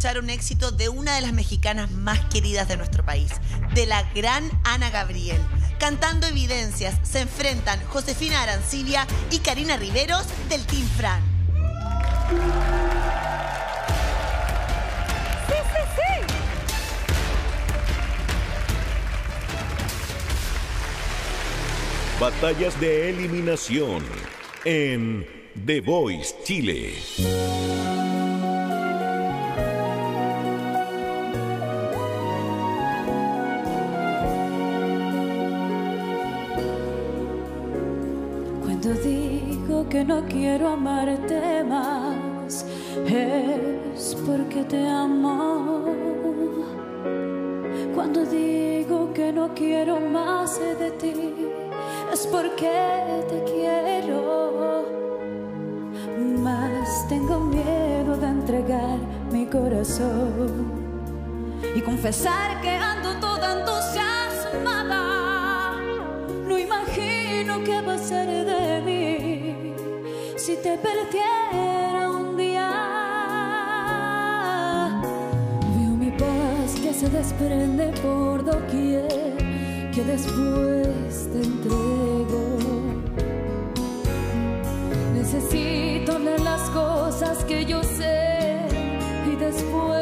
escuchar un éxito de una de las mexicanas más queridas de nuestro país, de la gran Ana Gabriel. Cantando Evidencias se enfrentan Josefina Arancibia y Karina Riveros del Team Fran. Sí, sí, sí. Batallas de eliminación en The Voice Chile. Cuando digo que no quiero amarte más, es porque te amo. Cuando digo que no quiero más de ti, es porque te quiero. Más tengo miedo de entregar mi corazón y confesar que ando toda entusiasmada. No imagino qué va a ser de mí si te perdiera un día. Veo mi paz que se desprende por doquier, que después te entrego. Necesito leer las cosas que yo sé y después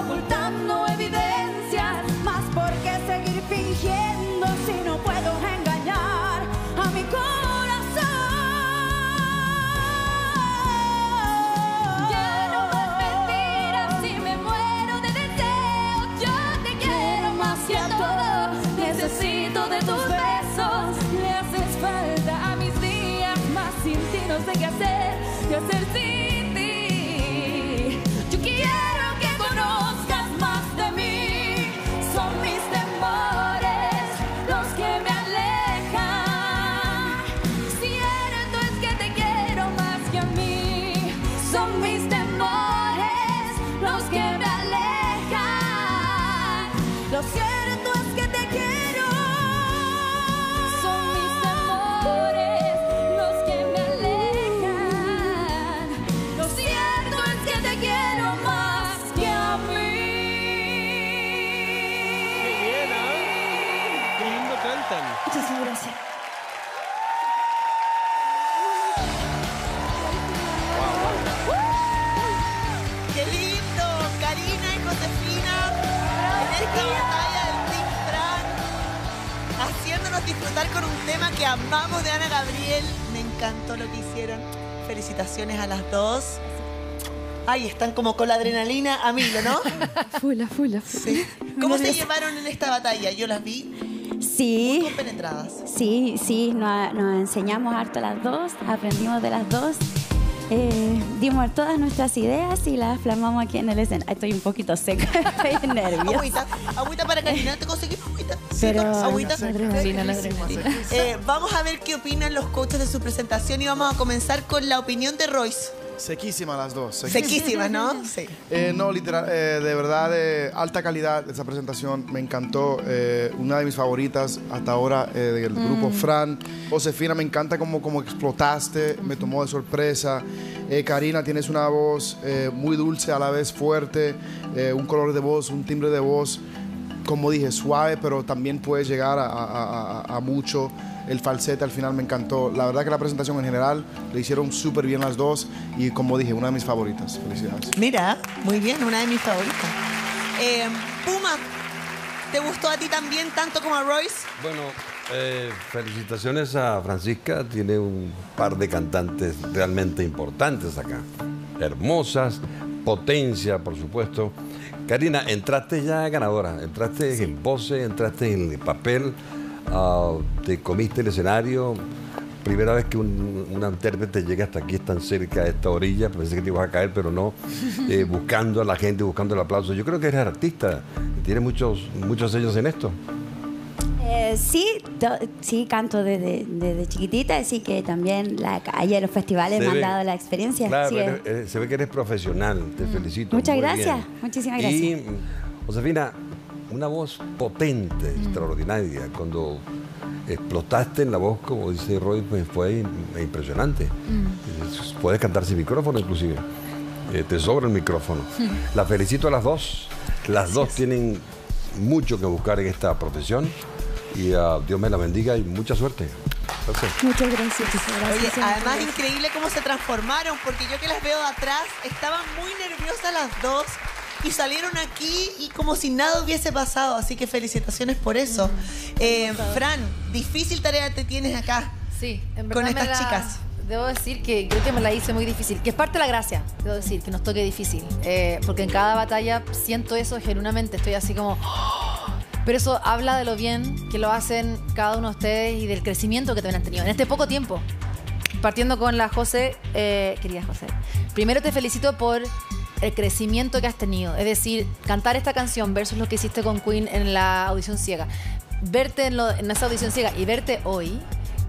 ocultando evidencias, más porque seguir fingiendo si no puedo engañar a mi corazón. Ya no más mentiras y me muero de deseo. Yo te quiero más que a todo. Necesito de tus besos. Le haces falta a mis días. Más sin ti no sé qué hacer. Qué hacer sin que me alejan. Lo cierto es que te quiero. Son mis temores los que me alejan. Lo cierto es que te quiero más que a mí. Bien, ¿ah? Qué lindo cantan. Muchas gracias. Esta batalla del Fran, haciéndonos disfrutar con un tema que amamos de Ana Gabriel. Me encantó lo que hicieron. Felicitaciones a las dos. Ay, están como con la adrenalina a mil, ¿no? Fula, fula, Sí. ¿Cómo se llevaron en esta batalla? Yo las vi muy Sí, compenetradas. sí, sí, nos, nos enseñamos harto las dos, aprendimos de las dos eh, dimos todas nuestras ideas y las plasmamos aquí en el escenario. Estoy un poquito seca, estoy nerviosa. Agüita, agüita para Karina, ¿te conseguimos agüita? Pero agüita. vamos a ver qué opinan los coaches de su presentación y vamos a comenzar con la opinión de Royce. Sequísimas las dos. Sequísimas, ¿no? Sí. Eh, no, literal, eh, de verdad, de alta calidad esa presentación. Me encantó. eh, una de mis favoritas hasta ahora eh, del grupo Fran. Josefina, me encanta cómo, cómo explotaste. Me tomó de sorpresa. Eh, Karina, tienes una voz eh, muy dulce, a la vez fuerte. eh, un color de voz, un timbre de voz, como dije, suave, pero también puedes llegar a, a- a- a mucho. El falsete al final me encantó. La verdad que la presentación en general le hicieron súper bien las dos. Y como dije, una de mis favoritas. Felicidades. Mira, muy bien, una de mis favoritas. Eh, Puma, ¿te gustó a ti también tanto como a Royce? Bueno, eh, felicitaciones a Francisca. Tiene un par de cantantes realmente importantes acá. Hermosas, potencia, por supuesto. Karina, entraste ya ganadora. Entraste en pose, entraste en el papel, ah, te comiste el escenario. Primera vez que un, una intérprete llega hasta aquí, tan cerca de esta orilla, pensé que te ibas a caer, pero no, eh, buscando a la gente, buscando el aplauso. Yo creo que eres artista, tienes muchos, muchos sellos en esto. Eh, sí, to- sí, canto desde, desde chiquitita, así que también la calle, los festivales Se me han dado la experiencia. Claro, eres- eh. eres- se ve que eres profesional, te felicito. Muchas gracias, bien. muchísimas gracias. mm, Josefina, una voz potente, Mm. extraordinaria. Cuando explotaste en la voz, como dice Roy, pues fue im- impresionante. Mm. Puedes cantar sin micrófono inclusive. Eh, te sobra el micrófono. Mm. La felicito a las dos. Las dos tienen mucho que buscar en esta profesión. Y ah, Dios me la bendiga y mucha suerte. Gracias. Muchas gracias. gracias Oye, además gracias. increíble cómo se transformaron, porque yo que las veo de atrás, estaban muy nerviosas las dos y salieron aquí y como si nada hubiese pasado, así que felicitaciones por eso. Eh, Fran, difícil tarea te tienes acá. Sí, en verdad Con me estas la- chicas. Debo decir que creo que me la hice muy difícil, que es parte de la gracia, debo decir, que nos toque difícil. Eh, porque en cada batalla siento eso genuinamente, estoy así como... Pero eso habla de lo bien que lo hacen cada uno de ustedes y del crecimiento que también han tenido en este poco tiempo. Partiendo con la José, eh, querida José, primero te felicito por el crecimiento que has tenido. Es decir, cantar esta canción versus lo que hiciste con Queen en la audición ciega. Verte en, lo- en esa audición ciega y verte hoy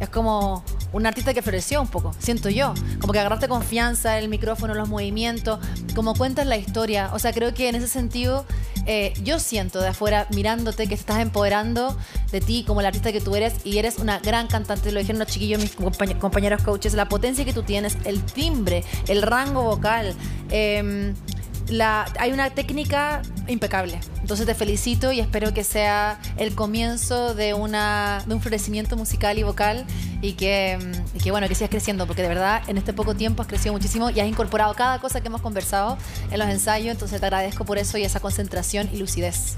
es como un artista que floreció un poco, siento yo. Como que agarraste confianza, el micrófono, los movimientos, como cuentas la historia. O sea, creo que en ese sentido eh, yo siento de afuera mirándote que estás empoderando de ti como el artista que tú eres y eres una gran cantante. Lo dijeron los chiquillos, mis compañ- compañeros coaches, la potencia que tú tienes, el timbre, el rango vocal. em, la, hay una técnica impecable. Entonces te felicito y espero que sea el comienzo de, una, de un florecimiento musical y vocal y que, mm, y que, bueno, que sigas creciendo, porque de verdad en este poco tiempo has crecido muchísimo y has incorporado cada cosa que hemos conversado en los ensayos, entonces te agradezco por eso y esa concentración y lucidez.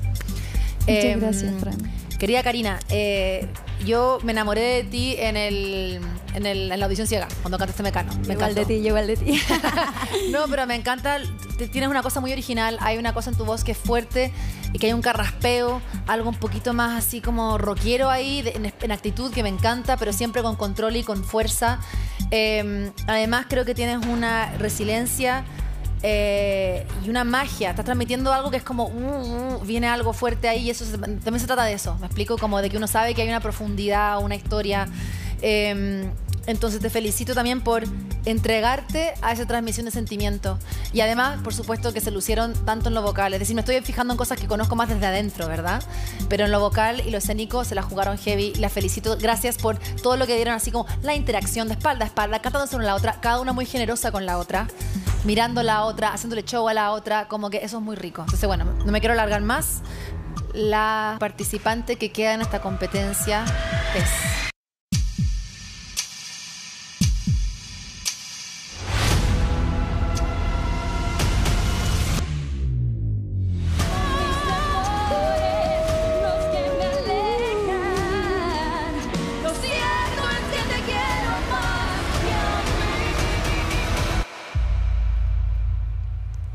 Muchas Em, gracias, Fran. Querida Karina, eh, yo me enamoré de ti en, el, en, el- en la audición ciega, cuando cantaste Mecano. Me Igual de ti, yo igual de ti. No, pero me encanta, tienes una cosa muy original, hay una cosa en tu voz que es fuerte y que hay un carraspeo, algo un poquito más así como rockero ahí, en, actitud que me encanta, pero siempre con control y con fuerza. Eh, además creo que tienes una resiliencia eh, y una magia, estás transmitiendo algo que es como, uh, uh, viene algo fuerte ahí y eso se- también se trata de eso, me explico, como de que uno sabe que hay una profundidad, una historia. Eh, entonces te felicito también por entregarte a esa transmisión de sentimiento. Y además, por supuesto, que se lucieron tanto en lo vocal. Es decir, me estoy fijando en cosas que conozco más desde adentro, ¿verdad? Pero en lo vocal y lo escénico se la jugaron heavy. Las felicito. Gracias por todo lo que dieron, así como la interacción de espalda a espalda, cantándose una a la otra, cada una muy generosa con la otra, mirando la otra, haciéndole show a la otra, como que eso es muy rico. Entonces, bueno, no me quiero alargar más. La participante que queda en esta competencia es...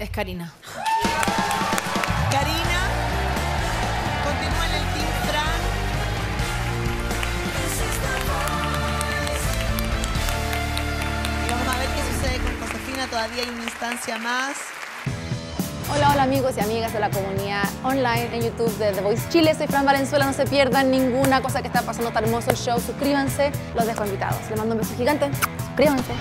Es Karina. Karina, continúa en el Team Fran. Y vamos a ver qué sucede con Josefina. todavía hay una instancia más. Hola, hola amigos y amigas de la comunidad online en YouTube de The Voice Chile. Soy Fran Valenzuela. No se pierdan ninguna cosa que está pasando. Está hermoso el show. Suscríbanse. Los dejo invitados. Les mando un beso gigante. Suscríbanse.